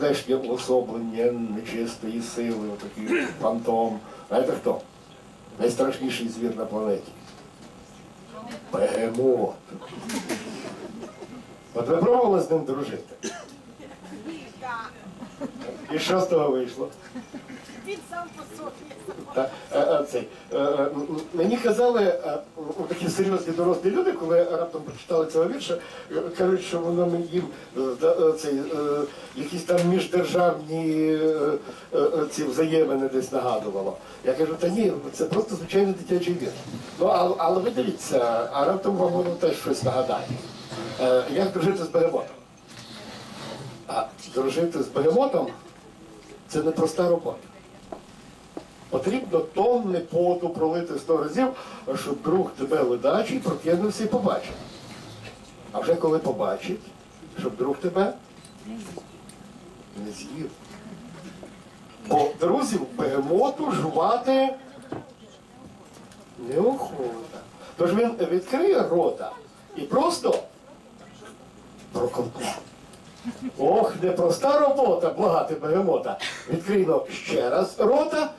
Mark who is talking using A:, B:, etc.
A: давнешнє уособлення нечистої сили, отакий фантом. Знаєте хто? Найстрашніший звір на планеті. Бегемот. От ви пробували з ним дружити? І що з того вийшло?
B: Він сам по собі.
A: Е, е, е, мені казали е, такі серйозні дорослі люди, коли раптом прочитали цього вірша, кажуть, що воно їм якісь там міждержавні ці взаємини десь нагадувало. Я кажу, та ні, це просто звичайний дитячий вірш. Ну, але, ви дивіться, а раптом вам воно теж щось нагадає. Як дружити з бегемотом? А дружити з бегемотом це непроста робота. Потрібно тонни поту пролити сто разів, щоб друг тебе ледачий прокинувся і побачив. А вже коли побачить, щоб друг тебе не з'їв. Бо друзів бегемоту жувати неохота. Тож він відкриє рота і просто проковтне. Ох, непроста робота благати бегемота. Відкриємо ще раз рота.